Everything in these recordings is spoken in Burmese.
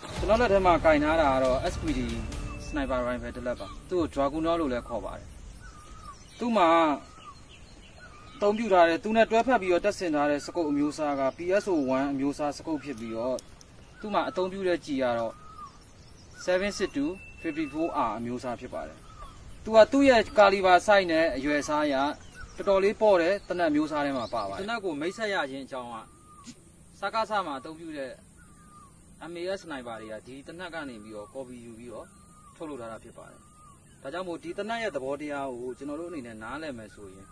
ကျွန်တော်လက်ထဲမှာကင်ထားတာကတော့ SPD sniper rifle တစ်လက်ပါသူ့ကို Dragunov လို့လည်းခေါ်ပါတယ်သူ့မှာအသုံးပြုထားတဲ့သူနဲ့တွဲဖက်ပြီးတော့တက်ဆင်ထားတဲ့စကုပ်အမျိုးအစားက PSO1 အမျိုးအစားစကုပ်ဖြစ်ပြီးတော့သူ့မှာအသုံးပြုတဲ့ကြည်ကတော့762 54R အမျိုးအစားဖြစ်ပါတယ်သူကသူ့ရဲ့ကာလီဘာ size နဲ့အရွယ်အစားအရတော်တော်လေးပေါ့တဲ့တနက်မျိုးစားထဲမှာပါပါတယ်တနက်ကိုမိတ်ဆက်ရခြင်းအကြောင်းကစကားဆမှာအသုံးပြုတဲ့ MAS စနိုက်ပါတွေကဒီတနက်ကနေပြီးတော့ copy ယူပြီးတော့ထုတ်လုပ်ထားတာဖြစ်ပါတယ်။ဒါကြောင့်မို့ဒီတနက်ရဲ့သဘောတရားကိုကျွန်တော်တို့အနေနဲ့နားလည်မယ်ဆိုရင်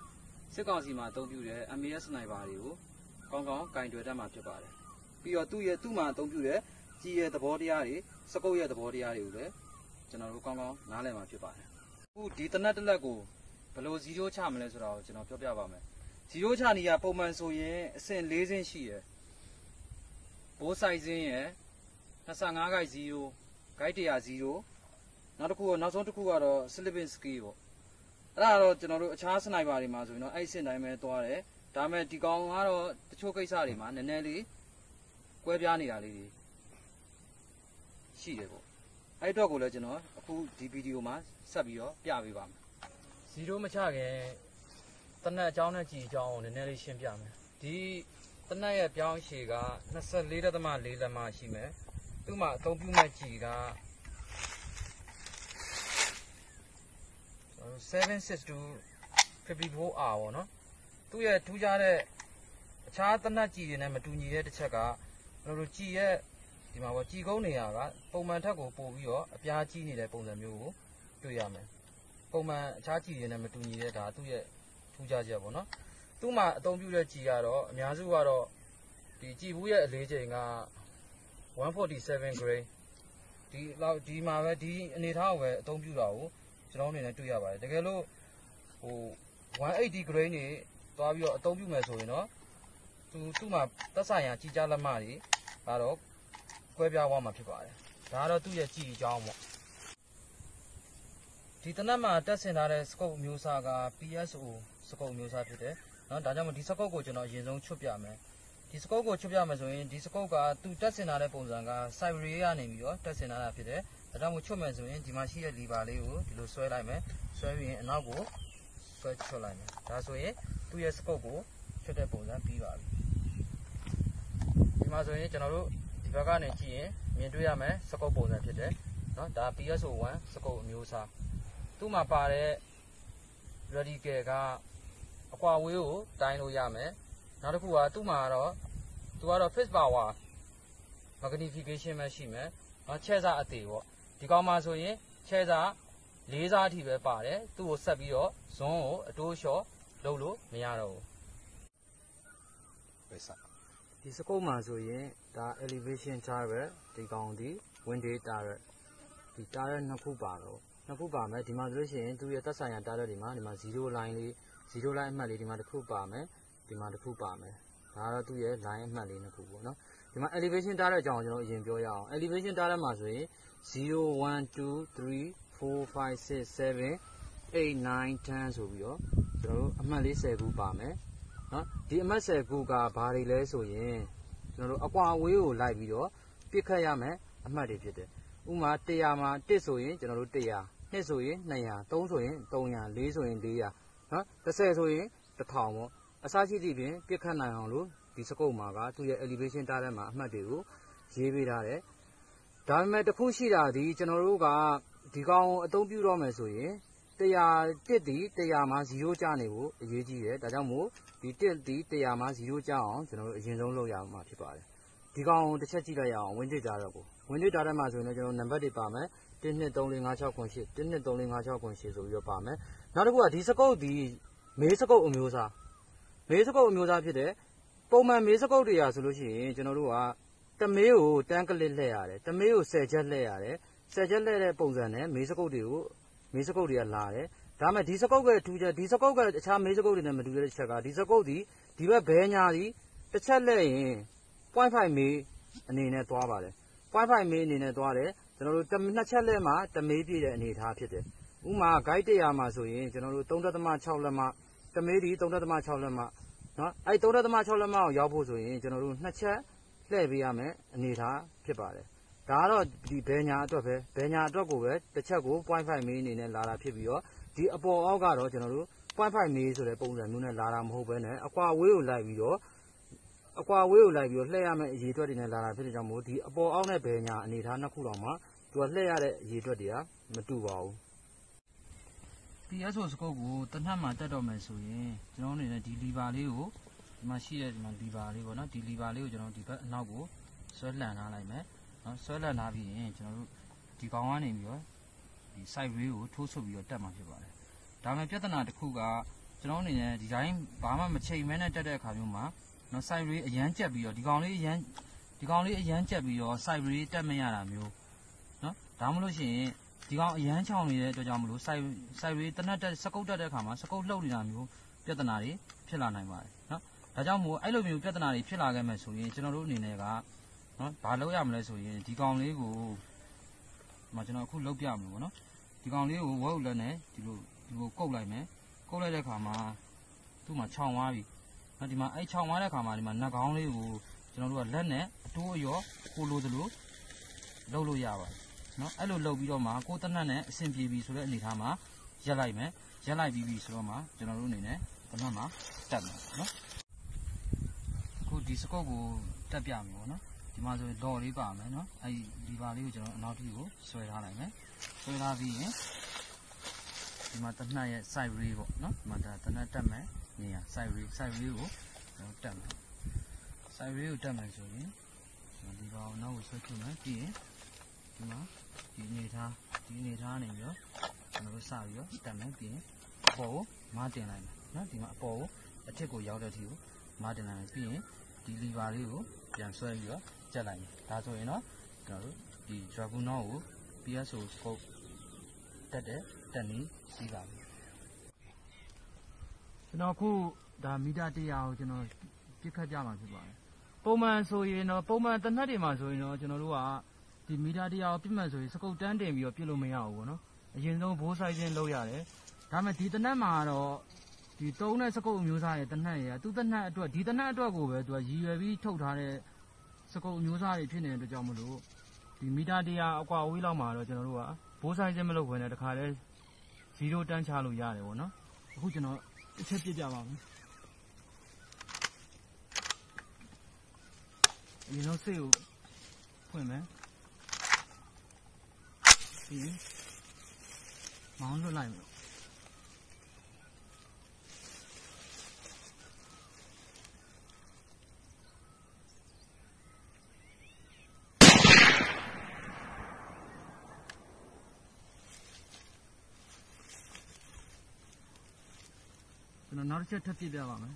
စစ်ကောင်စီမှာအသုံးပြုတဲ့ MAS စနိုက်ပါတွေကိုကောင်းကောင်းကင်တွယ်တတ်မှာဖြစ်ပါတယ်။ပြီးတော့သူ့ရဲ့သူ့မှာအသုံးပြုတဲ့ကြီးရဲ့သဘောတရားတွေစကုပ်ရဲ့သဘောတရားတွေကိုလည်းကျွန်တော်တို့ကောင်းကောင်းနားလည်မှာဖြစ်ပါတယ်။အခုဒီတနက်တစ်လက်ကိုဘယ်လို0ချမလဲဆိုတာကိုကျွန်တော်ပြောပြပါမယ်။0ချနေရပုံမှန်ဆိုရင်အဆင့်၄ဆင့်ရှိရယ်ဘိုးဆိုင်စင်းရယ် 25 guide 0 guide 100 0နောက်တစ်ခုကနောက်ဆုံးတစ်ခုကတော့ slipping skill ပေါ့အဲ့ဒါကတော့ကျွန်တော်တို့အခြားစနိုက်ပါတွေမှာဆိုရင်တော့အဲ့ဒီစင်တိုင်းပဲသွားတယ်ဒါပေမဲ့ဒီကောင်ကတော့တချို့ကိစ္စတွေမှာနည်းနည်းလေးကွဲပြားနေတာလေးတွေရှိတယ်ပေါ့အဲ့အတွက်ကိုလည်းကျွန်တော်အခုဒီဗီဒီယိုမှာဆက်ပြီးတော့ပြပေးပါမယ်0မချခင်တနက်အကြောင်းနဲ့ကြည်အကြောင်းကိုနည်းနည်းလေးရှင်းပြမယ်ဒီတနက်ရဲ့ပြောင်းရှည်က24.4လက်မရှိမယ် သူ့မှာအသုံးပြုမဲ့ကြည်က762 54R ပေါ့နော်သူ့ရဲ့ထူးခြားတဲ့အခြားတနတ်ကြည်တွေနဲ့မတူညီတဲ့တစ်ချက်ကကျွန်တော်တို့ကြည်ရဲ့ဒီမှာပေါ့ကြည်ကုန်းနေရာကပုံမှန်ထက်ကိုပို့ပြီးတော့အပြားကြီးနေတဲ့ပုံစံမျိုးကိုတွေ့ရမယ်ပုံမှန်အခြားကြည်တွေနဲ့မတူညီတဲ့ဒါသူ့ရဲ့ထူးခြားချက်ပေါ့နော်သူ့မှာအသုံးပြုတဲ့ကြည်ကတော့အများစုကတော့ဒီကြည်ဘူးရဲ့အလေးချိန်က 147 grade ဒီလောက်ဒီမှာပဲဒီအနေထားကိုပဲအသုံးပြုတာကိုကျွန်တော်အနေနဲ့တွေ့ရပါတယ်တကယ်လို့ဟို180 grade နေသွားပြီးတော့အသုံးပြုမယ်ဆိုရင်တော့သူသူ့မှာသက်ဆိုင်ရာကြီးကြားလက်မတွေကတော့ကွဲပြားသွားမှာဖြစ်ပါတယ်ဒါကတော့သူ့ရဲ့ကြည်အကြောင်းပေါ့ဒီတနက်မှာတက်ဆင်ထားတဲ့ scope မျိုးစားက PSO scope မျိုးစားဖြစ်တယ်เนาะဒါကြောင့်မို့ဒီ scope ကိုကျွန်တော်အရင်ဆုံးချွတ်ပြမယ် ဒီစကုတ်ကိုချွတ်ပြမယ်ဆိုရင်ဒီစကုတ်ကသူတက်ဆင်ထားတဲ့ပုံစံက Siberia ကနေပြီးတော့တက်ဆင်ထားတာဖြစ်တယ်။ဒါကြောင့်မို့ချွတ်မယ်ဆိုရင်ဒီမှာရှိတဲ့ lever လေးကိုဒီလိုဆွဲလိုက်မယ်။ဆွဲပြီးရင်အနောက်ကိုဆွဲချွတ်လိုက်မယ်။ဒါဆိုရင်သူ့ရဲ့စကုတ်ကိုချွတ်တဲ့ပုံစံပြီးပါပြီ။ဒီမှာဆိုရင်ကျွန်တော်တို့ဒီဘက်ကနေကြည့်ရင်မြင်တွေ့ရမယ်စကုတ်ပုံစံဖြစ်တယ်။နော်ဒါ PSO1 စကုတ်အမျိုးအစား။သူ့မှာပါတဲ့ radical ကအကွာဝေးကိုတိုင်းလို့ရမယ်။ နောက်တစ်ခုကသူ့မှာကတော့သူကတော့ fixed power magnification ပဲရှိမယ်နော်ချဲစားအသေးပေါ့ဒီကောင်မှာဆိုရင်ချဲစားလေးစားအထိပဲပါတယ်သူ့ကိုဆက်ပြီးတော့ဇွန်းကိုအတိုးလျှော့လုပ်လို့မရတော့ဘူးပဲစားဒီစကုပ်မှာဆိုရင်ဒါ elevation turret ဒီကောင်ဒီ wind day turret ဒီ turret နှစ်ခုပါတော့နှစ်ခုပါမယ်ဒီမှာဆိုလို့ရှိရင်သူရဲ့သက်ဆိုင်ရာ turret တွေမှာဒီမှာ0 line လေး0 line အမှတ်လေးဒီမှာတစ်ခုပါမယ် ဒီမှာတစ်ခုပါမယ်ဒါကတော့သူ့ရဲ့ line အမှတ်လေးနှစ်ခုပေါ့နော်ဒီမှာ elevation တားတဲ့အကြောင်းကိုကျွန်တော်အရင်ပြောရအောင် elevation တားတဲ့မှာဆိုရင်0 1 2 3 4 5 6 7 8 9 10ဆိုပြီးတော့ကျွန်တော်တို့အမှတ်လေး10ခုပါမယ်နော်ဒီအမှတ်10ခုကဘာတွေလဲဆိုရင်ကျွန်တော်တို့အကွာအဝေးကိုလိုက်ပြီးတော့ပြစ်ခတ်ရမယ်အမှတ်တွေဖြစ်တယ်ဥမာ100မှာ1ဆိုရင်ကျွန်တော်တို့100 2ဆိုရင်200 3ဆိုရင်300 4ဆိုရင်400နော်30ဆိုရင်1000ပေါ့ အစရှိသည့်ပင်ပြစ်ခတ်နိုင်အောင်လို့ဒီစကုပ်မှာကသူ့ရဲ့ elevation တားတဲ့မှာအမှတ်တွေကိုရေးပေးထားတယ်ဒါပေမဲ့တခုရှိတာဒီကျွန်တော်တို့ကဒီကောင်အသုံးပြုတော့မယ်ဆိုရင်100တစ်ဒီ100မှာ0ကျနေဖို့အရေးကြီးတယ်ဒါကြောင့်မို့ဒီတစ်ဒီ100မှာ0ကျအောင်ကျွန်တော်တို့အရင်ဆုံးလုပ်ရမှာဖြစ်ပါတယ်ဒီကောင်တစ်ချက်ကြည့်လိုက်ရအောင် win date တာတော့ကို win date တာတဲ့မှာဆိုရင်ကျွန်တော်နံပါတ်တွေပါမယ်1 2 3 4 5 6 9 8 1 2 3 4 5 6 9 8ဆိုပြီးတော့ပါမယ်နောက်တစ်ခုကဒီစကုပ်ဒီမေးစကုပ်အမျိုးအစား မေးစကုပ်အမျိုးသားဖြစ်တဲ့ပုံမှန်မေးစကုပ်တွေရာဆိုလို့ရှိရင်ကျွန်တော်တို့ကတမေးကိုတန်းကလစ်လှည့်ရတယ်တမေးကို10ချက်လှည့်ရတယ်10ချက်လှည့်တဲ့ပုံစံနဲ့မေးစကုပ်တွေကိုမေးစကုပ်တွေကလာတယ်ဒါမဲ့ဒီစကုပ်ကထူးချက်ဒီစကုပ်ကအခြားမေးစကုပ်တွေနဲ့မတူတဲ့ချက်ကဒီစကုပ်ဒီဒီဘက်ဘဲညာဒီတစ်ချက်လှည့်ရင်0.5မေးအနေနဲ့သွားပါတယ်0.5မေးအနေနဲ့သွားတယ်ကျွန်တော်တို့နှစ်ချက်လှည့်မှတမေးပြည့်တဲ့အနေအထားဖြစ်တယ်ဥမာ guide 100မှာဆိုရင်ကျွန်တော်တို့3.6လက်မှ တမေးဒီ3.6လက်မှနော်အဲ့3.6လက်မှကိုရောက်ဖို့ဆိုရင်ကျွန်တော်တို့နှစ်ချက်လှည့်ပေးရမယ်အနေထားဖြစ်ပါတယ်ဒါကတော့ဒီဘယ်ညာအတွက်ပဲဘယ်ညာအတွက်ကိုပဲတစ်ချက်ကို0.5မီအနေနဲ့လာတာဖြစ်ပြီးတော့ဒီအပေါ်အောက်ကတော့ကျွန်တော်တို့0.5မီဆိုတဲ့ပုံစံမျိုးနဲ့လာတာမဟုတ်ဘဲနဲ့အကွာဝေးကိုလိုက်ပြီးတော့အကွာဝေးကိုလိုက်ပြီးတော့လှည့်ရမယ့်အရေးအတွက်တွေနဲ့လာတာဖြစ်တဲ့ကြောင့်မို့ဒီအပေါ်အောက်နဲ့ဘယ်ညာအနေထားနှစ်ခုတော့မှသူကလှည့်ရတဲ့အရေးအတွက်တွေကမတူပါဘူး PSO စကုတ်ကိုတစ်နှက်မှာတက်တော့မယ်ဆိုရင်ကျွန်တော်အနေနဲ့ဒီ lever လေးကိုဒီမှာရှိတဲ့ဒီမှာ lever လေးပေါ့နော်ဒီ lever လေးကိုကျွန်တော်ဒီဘက်အနောက်ကိုဆွဲလှန်ထားလိုက်မယ်နော်ဆွဲလှန်ထားပြီးရင်ကျွန်တော်တို့ဒီကောင်ကနေပြီးတော့ဒီ side rail ကိုထိုးဆုပ်ပြီးတော့တက်မှာဖြစ်ပါတယ်ဒါပေမဲ့ပြဿနာတစ်ခုကကျွန်တော်အနေနဲ့ဒီတိုင်းဘာမှမချိန်မဲနဲ့တက်တဲ့အခါမျိုးမှာနော် side rail အရန်ကျက်ပြီးတော့ဒီကောင်လေးအရန်ဒီကောင်လေးအရန်ကျက်ပြီးတော့ side rail တက်မရတာမျိုးနော်ဒါမှမဟုတ်ရှင် ဒီကောင်အရန်ချောင်းနေတဲ့အတွက်ကြောင့်မလို့ side side rail တနက်တက်စကုတ်တက်တဲ့အခါမှာစကုတ်လှုပ်နေတာမျိုးပြဿနာတွေဖြစ်လာနိုင်ပါတယ်နော်ဒါကြောင့်မို့အဲ့လိုမျိုးပြဿနာတွေဖြစ်လာခဲ့မယ်ဆိုရင်ကျွန်တော်တို့အနေနဲ့ကနော်ဘာလုပ်ရမလဲဆိုရင်ဒီကောင်လေးကိုဒီမှာကျွန်တော်အခုလုတ်ပြမယ်ပေါ့နော်ဒီကောင်လေးကိုဝက်ဥလက်နဲ့ဒီလိုဒီလိုကုတ်လိုက်မယ်ကုတ်လိုက်တဲ့အခါမှာသူ့မှာခြောင်သွားပြီနော်ဒီမှာအဲ့ခြောင်သွားတဲ့အခါမှာဒီမှာနှက်ကောင်းလေးကိုကျွန်တော်တို့ကလက်နဲ့အတိုးအရောကိုလိုသလိုလုပ်လို့ရပါတယ် နော်အဲ့လိုလုပ်ပြီးတော့မှကိုယ်တနတ်နဲ့အဆင်ပြေပြီဆိုတဲ့အနေအထားမှာရက်လိုက်မယ်ရက်လိုက်ပြီးပြီဆိုတော့မှကျွန်တော်တို့အနေနဲ့တနတ်မှာတက်မယ်နော်အခုဒီစကုတ်ကိုတက်ပြမယ်ပေါ့နော်ဒီမှာဆိုရင်လော်လေးပါမယ်နော်အဲ့ဒီဒီပါလေးကိုကျွန်တော်အနောက်ထိကိုဆွဲထားလိုက်မယ်ဆွဲထားပြီးရင်ဒီမှာတနတ်ရဲ့ side rail ပေါ့နော်ဒီမှာဒါတနတ်တက်မယ်နေရာ side rail side rail ကိုကျွန်တော်တက်မယ် side rail ကိုတက်မယ်ဆိုရင်ကျွန်တော်ဒီပါအောင်နောက်ကိုဆွဲထုတ်မယ်ပြီးရင်ဒီမှာ ဒီအနေထားဒီအနေထားနေပြီးတော့ကျွန်တော်တို့စပြီးတော့တက်မယ်ပြီးရင်အပေါ်ကိုမတင်လိုက်မယ်နော်ဒီမှာအပေါ်ကိုအထက်ကိုရောက်တဲ့အထိကိုမတင်လိုက်မယ်ပြီးရင်ဒီလီဗာလေးကိုပြန်ဆွဲပြီးတော့ကျက်လိုက်မယ်ဒါဆိုရင်တော့ကျွန်တော်တို့ဒီ Dragunov ကို PSO scope တက်တဲ့တက်နေစီးပါပြီကျွန်တော်အခုဒါမီတာ100ကိုကျွန်တော်ပြစ်ခတ်ကြမှာဖြစ်ပါတယ်ပုံမှန်ဆိုရင်တော့ပုံမှန်တနက်တွေမှာဆိုရင်တော့ကျွန်တော်တို့က ဒီမီတာတရားကိုပြစ်မှတ်ဆိုရင်စကုတ်တန်းတင်ပြီးတော့ပြစ်လို့မရဘူးပေါ့နော်အရင်ဆုံးဘိုးဆိုင်ချင်းလုပ်ရတယ်ဒါပေမဲ့ဒီတနက်မှာတော့ဒီတုံးတဲ့စကုတ်အမျိုးအစားရဲ့တနက်ရဲ့သူတနက်အတွက်ဒီတနက်အတွက်ကိုပဲသူကရည်ရွယ်ပြီးထုတ်ထားတဲ့စကုတ်အမျိုးအစားတွေဖြစ်နေတဲ့အတွက်ကြောင့်မလို့ဒီမီတာတရားအကွာအဝေးလောက်မှာတော့ကျွန်တော်တို့ကဘိုးဆိုင်ချင်းမလုပ်ဘဲနဲ့တခါလဲ0တန်းချလို့ရတယ်ပေါ့နော်အခုကျွန်တော်တစ်ချက်ပြစ်ပြပါမယ်အရင်တော့စိတ်ကိုဖွင့်မယ် ပြီးရင်မောင်းလွတ်လိုက်မယ်ကျွန်တော်နောက်တစ်ချက်ထပ်ပြပြပါမယ်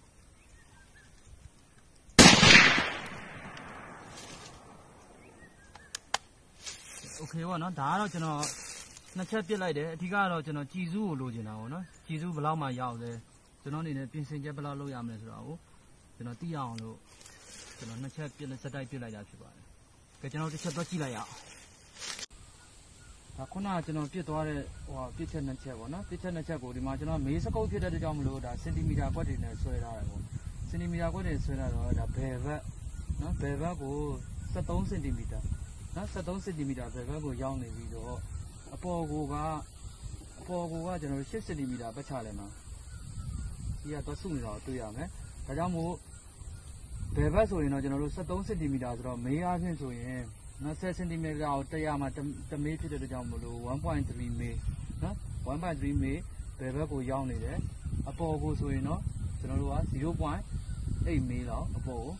ခဲပေါ့နော်ဒါကတော့ကျွန်တော်နှစ်ချက်ပြစ်လိုက်တယ်အဓိကကတော့ကျွန်တော်ကြည်စုကိုလိုချင်တာပေါ့နော်ကြည်စုဘယ်လောက်မှရောက်လဲကျွန်တော်အနေနဲ့ပြင်ဆင်ချက်ဘယ်လောက်လုပ်ရမလဲဆိုတာကိုကျွန်တော်သိရအောင်လို့ကျွန်တော်နှစ်ချက်ပြစ်လက်စတိုက်ပြစ်လိုက်တာဖြစ်ပါတယ်ကဲကျွန်တော်တစ်ချက်တော့ကြည့်လိုက်ရအောင်ဒါခုနကကျွန်တော်ပြစ်သွားတဲ့ဟိုပြစ်ချက်နှစ်ချက်ပေါ့နော်ပြစ်ချက်နှစ်ချက်ကိုဒီမှာကျွန်တော်မေးစကုပ်ဖြစ်တဲ့ကြောင့်မလို့ဒါစင်တီမီတာကွက်တွေနဲ့ဆွဲထားတယ်ပေါ့စင်တီမီတာကွက်တွေဆွဲထားတော့ဒါဘယ်ဘက်နော်ဘယ်ဘက်ကို73စင်တီမီတာ နော်73စင်တီမီတာဘယ်ဘက်ကိုရောက်နေပြီးတော့အပေါ်ကိုကအပေါ်ကိုကကျွန်တော်တို့8စင်တီမီတာပတ်ချလဲမှာဒီကတော့စုနေတာကိုတွေ့ရမယ်ဒါကြောင့်မို့ဘယ်ဘက်ဆိုရင်တော့ကျွန်တော်တို့73စင်တီမီတာဆိုတော့မေးအားဖြင့်ဆိုရင်20စင်တီမီတာကို100မှာတမေးဖြစ်တဲ့အတွက်ကြောင့်မလို့1.3မေးနော်1.3မေးဘယ်ဘက်ကိုရောက်နေတယ်အပေါ်ကိုဆိုရင်တော့ကျွန်တော်တို့က0.8မေးလောက်အပေါ်ကို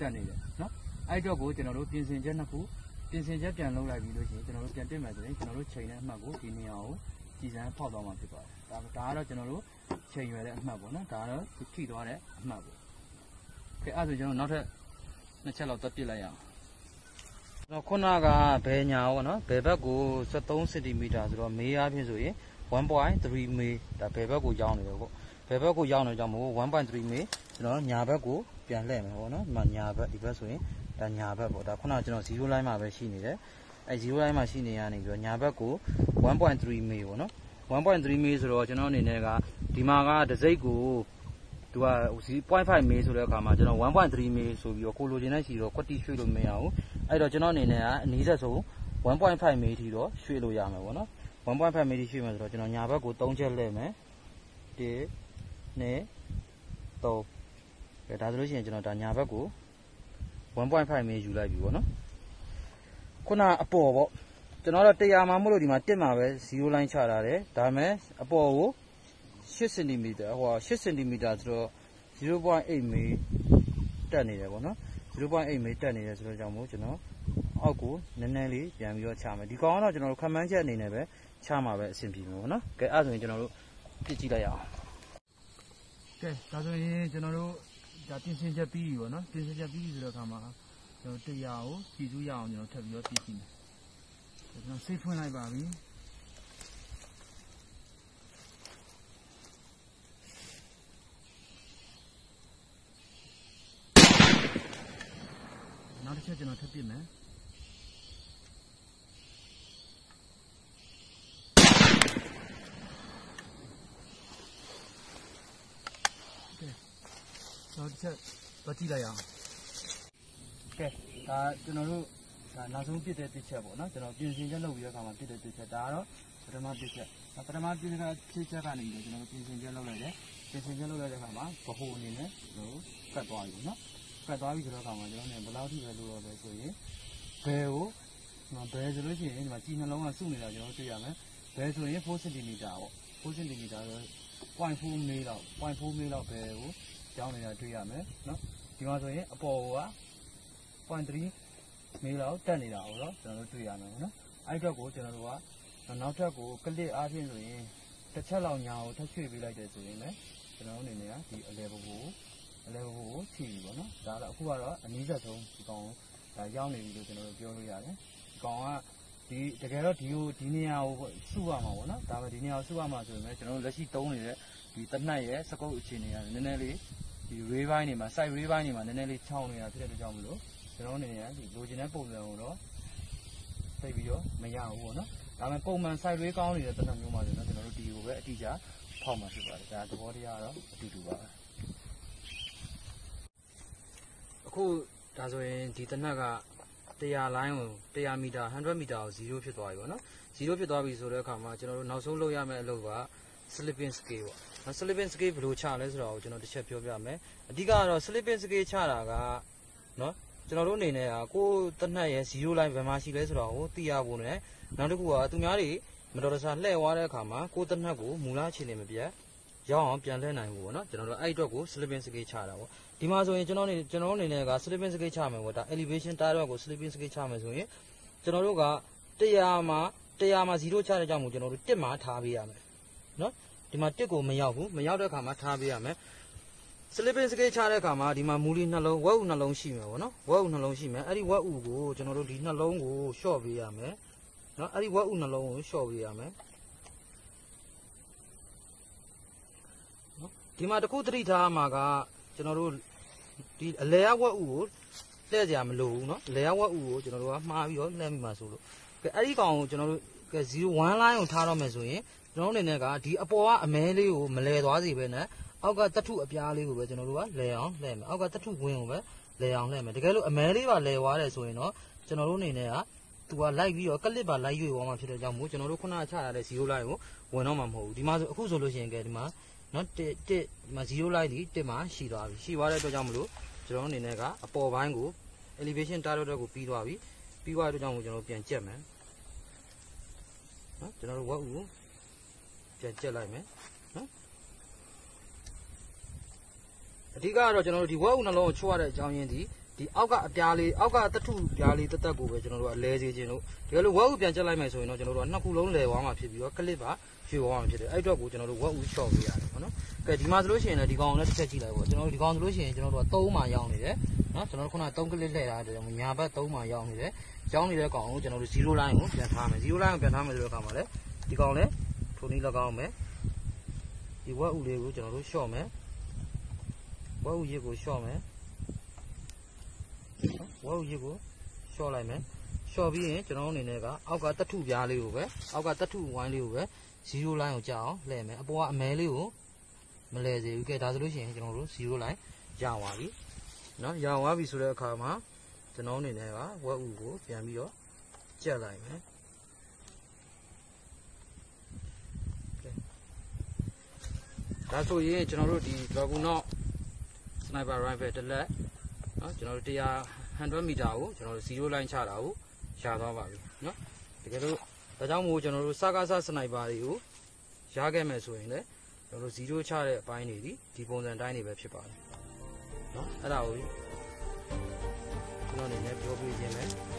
တက်နေတယ်နော်အဲ့တော့ကိုကျွန်တော်တို့ပြင်ဆင်ချက်နှစ်ခု ပြင်ဆင်ချက်ပြန်လုပ်လိုက်ပြီးလို့ရှိရင်ကျွန်တော်တို့ပြန်တင်မယ်ဆိုရင်ကျွန်တော်တို့ချိန်တဲ့အမှတ်ကိုဒီနေရာကိုကြည်စမ်းဖောက်သွားမှာဖြစ်ပါတယ်။ဒါဒါကတော့ကျွန်တော်တို့ချိန်ရွယ်တဲ့အမှတ်ပေါ့နော်။ဒါကတော့ထိသွားတဲ့အမှတ်ပေါ့။ကဲအဲ့ဒါဆိုကျွန်တော်နောက်ထပ်နှစ်ချက်လောက်တက်ပြစ်လိုက်ရအောင်။တော့ခုနကဘယ်ညာပေါ့နော်။ဘယ်ဘက်ကို73စင်တီမီတာဆိုတော့မေးအားဖြင့်ဆိုရင်1.3မေးဒါဘယ်ဘက်ကိုရောက်နေတယ်ပေါ့။ဘယ်ဘက်ကိုရောက်နေကြမို့1.3မေးကျွန်တော်ညာဘက်ကိုပြန်လှည့်မယ်ပေါ့နော်။ဒီမှာညာဘက်ဒီဘက်ဆိုရင် ဒါညာဘက်ပေါ့ဒါခုနကကျွန်တော်0 line မှာပဲရှိနေတယ်အဲ0 line မှာရှိနေရနေပြီးတော့ညာဘက်ကို1.3 mil ပေါ့နော်1.3 mil ဆိုတော့ကျွန်တော်အနေနဲ့ကဒီမှာကတစ်စိတ်ကိုသူက0.5 mil ဆိုတဲ့အခါမှာကျွန်တော်1.3 mil ဆိုပြီးတော့ကိုလိုချင်တဲ့စီတော့ကွက်တီရွှေ့လို့မရဘူးအဲ့တော့ကျွန်တော်အနေနဲ့ကအနည်းဆက်ဆုံး1.5မီလီတော့ရွှေ့လို့ရမယ်ပေါ့နော်1.5မီလီရွှေ့မယ်ဆိုတော့ကျွန်တော်ညာဘက်ကို3ချက်လှည့်မယ်1 2 3ကဲဒါဆိုလို့ရှိရင်ကျွန်တော်ဒါညာဘက်ကို 1.5မီလီယူလိုက်ပြီပေါ့နော်ခုနအပေါ်ပေါ့ကျွန်တော်တော့100မှာမလို့ဒီမှာ1မှာပဲ0 line ချထားတယ်ဒါပေမဲ့အပေါ်ကို8 cm ဟို8 cm ဆိုတော့0.8မီတက်နေတယ်ပေါ့နော်0.8မီတက်နေတယ်ဆိုတော့ကြောင့်မို့ကျွန်တော်အောက်ကိုနည်းနည်းလေးပြန်ပြီးတော့ချမယ်ဒီကောင်ကတော့ကျွန်တော်တို့ခမန်းချက်အနေနဲ့ပဲချမှာပဲအဆင်ပြေမှာပေါ့နော်ကဲအဲ့ဒါဆိုရင်ကျွန်တော်တို့ပြစ်ကြည့်လိုက်ရအောင်ကဲဒါဆိုရင်ကျွန်တော်တို့ ဒါပြင်ဆင်ချက်ပြီးပြီပေါ့နော်ပြင်ဆင်ချက်ပြီးပြီဆိုတဲ့အခါမှာကျွန်တော်တရားကိုကြည့်စုရအောင်ကျွန်တော်ထပ်ပြီးတော့ပြစ်ကြည့်မယ်ကျွန်တော်စိတ်ဖွင့်လိုက်ပါပြီနောက်တစ်ချက်ကျွန်တော်ထပ်ပြစ်မယ်နောက် တစ်ချက်တော့ကြည့်လိုက်အောင်ကဲဒါကျွန်တော်တို့ဒါနောက်ဆုံးပြစ်တဲ့တစ်ချက်ပေါ့နော်ကျွန်တော်ပြင်ဆင်ချက်လုပ်ပြီးတဲ့အခါမှာပြစ်တဲ့တစ်ချက်ဒါကတော့ပထမတစ်ချက်ပထမပြစ်တဲ့တစ်ချက်ကနေပြီးတော့ကျွန်တော်ပြင်ဆင်ချက်လုပ်လိုက်တယ်ပြင်ဆင်ချက်လုပ်လိုက်တဲ့အခါမှာဗဟိုအနေနဲ့ကျွန်တော်ကတ်သွားပြီနော်ကတ်သွားပြီဆိုတဲ့အခါမှာကျွန်တော်ねဘယ်လောက်ထိပဲလို့တော့ပဲဆိုရင်ဘယ်ကိုဘယ်ဆိုလို့ရှိရင်ဒီမှာကြီးနှလုံးကစုနေတာကျွန်တော်တွေ့ရမယ်ဘယ်ဆိုရင်4 cm ပေါ့4 cm ဆို0.4မီလောက်0.4မီလောက်ဘယ်ကို ကြောင်းနေတာတွေ့ရမယ်နော်ဒီမှာဆိုရင်အပေါ်က0.3မီလောက်တက်နေတာဟုတ်တော့ကျွန်တော်တို့တွေ့ရမယ်နော်အဲ့အတွက်ကိုကျွန်တော်တို့ကနောက်ထပ်ကိုကလစ်အားဖြင့်ဆိုရင်တစ်ချက်လောက်ညာကိုထပ်ရွှေ့ပေးလိုက်တယ်ဆိုရင်လည်းကျွန်တော်တို့အနေနဲ့ကဒီအလဲဘကိုအလဲဘကိုကိုဖြည့်ပြီပေါ့နော်ဒါတော့အခုကတော့အနည်းဆက်ဆုံးဒီကောင်ဒါရောက်နေပြီလို့ကျွန်တော်တို့ပြောလို့ရတယ်ဒီကောင်ကဒီတကယ်တော့ဒီကိုဒီနေရာကိုစုရမှာပေါ့နော်ဒါပေမဲ့ဒီနေရာကိုစုရမှာဆိုရင်လည်းကျွန်တော်တို့လက်ရှိတုံးနေတဲ့ဒီတနတ်ရဲ့စကုတ်အခြေအနေကနည်းနည်းလေး ဒီ ray ဘိုင်းတွေမှာ side ray ဘိုင်းတွေမှာနည်းနည်းလေးချောင်းနေတာဖြစ်တဲ့အတွက်ကြောင့်မလို့ကျွန်တော်အနေနဲ့ဒီလိုချင်တဲ့ပုံစံကိုတော့သိပြီးတော့မရဘူးပေါ့နော်ဒါပေမဲ့ပုံမှန် side ray ကောင်းနေတဲ့တနတ်မျိုးမှာဆိုတော့ကျွန်တော်တို့ဒီကိုပဲအတိအကျဖောက်မှာဖြစ်ပါတယ်ဒါသဘောတရားကတော့အတူတူပါပဲအခုဒါဆိုရင်ဒီတနတ်က100 line ကို100မီတာ100မီတာကို0ဖြစ်သွားပြီပေါ့နော်0ဖြစ်သွားပြီဆိုတဲ့အခါမှာကျွန်တော်တို့နောက်ဆုံးလုပ်ရမယ့်အလုပ်က slipping scale ပေါ့နော် slipping scale ဘယ်လိုချလဲဆိုတော့ကျွန်တော်တစ်ချက်ပြောပြမယ်အဓိကကတော့ slipping scale ချတာကနော်ကျွန်တော်တို့အနေနဲ့ကကိုယ်တနတ်ရဲ့0 line ဘယ်မှာရှိလဲဆိုတော့ဟိုသိရဖို့နဲ့နောက်တစ်ခုကသူများတွေမတော်တဆလှည့်သွားတဲ့အခါမှာကိုယ်တနတ်ကိုမူလအခြေအနေမပြတ်ရောက်အောင်ပြန်လှည့်နိုင်ဖို့ပေါ့နော်ကျွန်တော်တို့အဲ့အတွက်ကို slipping scale ချတာပေါ့ဒီမှာဆိုရင်ကျွန်တော်နေကျွန်တော်အနေနဲ့က slipping scale ချမယ်ပေါ့ဒါ elevation target ကို slipping scale ချမယ်ဆိုရင်ကျွန်တော်တို့က100မှာ100မှာ0ချတဲ့ကြောင့်မို့ကျွန်တော်တို့1မှာထားပေးရမယ် နော်ဒီမှာ1ကိုမရောက်ဘူးမရောက်တဲ့အခါမှာထားပေးရမယ် slipping scale ချတဲ့အခါမှာဒီမှာမူလီနှလုံးဝက်ဥနှလုံးရှိမယ်ပေါ့နော်ဝက်ဥနှလုံးရှိမယ်အဲ့ဒီဝက်ဥကိုကျွန်တော်တို့ဒီနှလုံးကိုလျှော့ပေးရမယ်နော်အဲ့ဒီဝက်ဥနှလုံးကိုလျှော့ပေးရမယ်နော်ဒီမှာတစ်ခုသတိထားမှာကကျွန်တော်တို့ဒီအလဲရဝက်ဥကိုလှည့်ကြရမလို့ဘူးနော်အလဲရဝက်ဥကိုကျွန်တော်တို့ကမှားပြီးတော့လှည့်မိမှာဆိုလို့ကဲအဲ့ဒီကောင်ကိုကျွန်တော်တို့ကဲ01 line ကိုထားတော့မယ်ဆိုရင် ကျွန်တော်တို့အနေနဲ့ကဒီအပေါ်ကအမဲလေးကိုမလဲသွားစေပဲနဲ့အောက်ကတထုအပြားလေးကိုပဲကျွန်တော်တို့ကလဲအောင်လှည့်မယ်အောက်ကတထုဝင်းကိုပဲလဲအောင်လှည့်မယ်တကယ်လို့အမဲလေးပါလဲသွားတယ်ဆိုရင်တော့ကျွန်တော်တို့အနေနဲ့ကသူကလိုက်ပြီးတော့ကလစ်ပါလိုက်ရွေ့သွားမှာဖြစ်တဲ့ကြောင့်မို့ကျွန်တော်တို့ခုနကချထားတဲ့0 line ကိုဝင်တော့မှာမဟုတ်ဘူးဒီမှာဆိုအခုဆိုလို့ရှိရင်ကဲဒီမှာနော်1 1ဒီမှာ0 line ဒီ1မှာရှိသွားပြီရှိသွားတဲ့အတွက်ကြောင့်မလို့ကျွန်တော်အနေနဲ့ကအပေါ်ပိုင်းကို elevation target ကိုပြီးသွားပြီပြီးသွားတဲ့အတွက်ကြောင့်မို့ကျွန်တော်ပြန်ကြက်မယ်နော်ကျွန်တော်တို့ဝက်ဥကို ပြန်ကြက်လိုက်မယ်နော်အဓိကကတော့ကျွန်တော်တို့ဒီဝက်ဥနှလုံးကိုချိုးရတဲ့အကြောင်းရင်းဒီဒီအောက်ကအပြားလေးအောက်ကတထုပြားလေးတက်တက်ကိုပဲကျွန်တော်တို့ကလဲစေခြင်းလို့ဒီလိုဝက်ဥပြန်ကြက်လိုက်မယ်ဆိုရင်တော့ကျွန်တော်တို့ကနှစ်ခုလုံးလဲသွားမှာဖြစ်ပြီးတော့ကလစ်ပါရွှေသွားမှာဖြစ်တယ်အဲ့အတွက်ကိုကျွန်တော်တို့ဝက်ဥချော့ပေးရတယ်ပေါ့နော်ကဲဒီမှာဆိုလို့ရှိရင်လည်းဒီကောင်လည်းတစ်ချက်ကြည့်လိုက်ပေါ့ကျွန်တော်တို့ဒီကောင်ဆိုလို့ရှိရင်ကျွန်တော်တို့က3မှာရောက်နေတယ်နော်ကျွန်တော်တို့ခုနက3ကလစ်လှည့်ထားတယ်ညာဘက်3မှာရောက်နေတယ်ကျောင်းနေတဲ့ကောင်ကိုကျွန်တော်တို့0 line ကိုပြန်ထားမယ်0 line ကိုပြန်ထားမယ်ဆိုတဲ့အခါမှာလည်းဒီကောင်လည်း ထိုနည်း၎င်းမယ်ဒီဝက်ဥလေးကိုကျွန်တော်တို့လျှော့မယ်ဝက်ဥရစ်ကိုလျှော့မယ်ဝက်ဥရစ်ကိုလျှော့လိုက်မယ်လျှော့ပြီးရင်ကျွန်တော်အနေနဲ့ကအောက်ကတထုပြားလေးကိုပဲအောက်ကတထုဝိုင်းလေးကိုပဲ0 line ကိုကြာအောင်လှည့်မယ်အပေါ်ကအမဲလေးကိုမလဲစေဘူးကဲဒါဆိုလို့ရှိရင်ကျွန်တော်တို့0 line ရသွားပြီเนาะရသွားပြီဆိုတဲ့အခါမှာကျွန်တော်အနေနဲ့ကဝက်ဥကိုပြန်ပြီးတော့ ကြက်လိုက်မယ် ဒါဆိုရင်ကျွန်တော်တို့ဒီ Dragon Knock Sniper Rifle တလက်နော်ကျွန်တော်တို့100 100မီတာကိုကျွန်တော်တို့0 line ချတာကိုရှာသွားပါပြီနော်တကယ်လို့ဒါကြောင့်မို့ကျွန်တော်တို့စကားစစနိုက်ပါတွေကိုရခဲ့မယ်ဆိုရင်လည်းကျွန်တော်တို့0ချတဲ့အပိုင်းတွေဒီဒီပုံစံတိုင်းတွေပဲဖြစ်ပါတယ်နော်အဲ့ဒါကိုကျွန်တော်အနေနဲ့ပြောပြခြင်းပဲ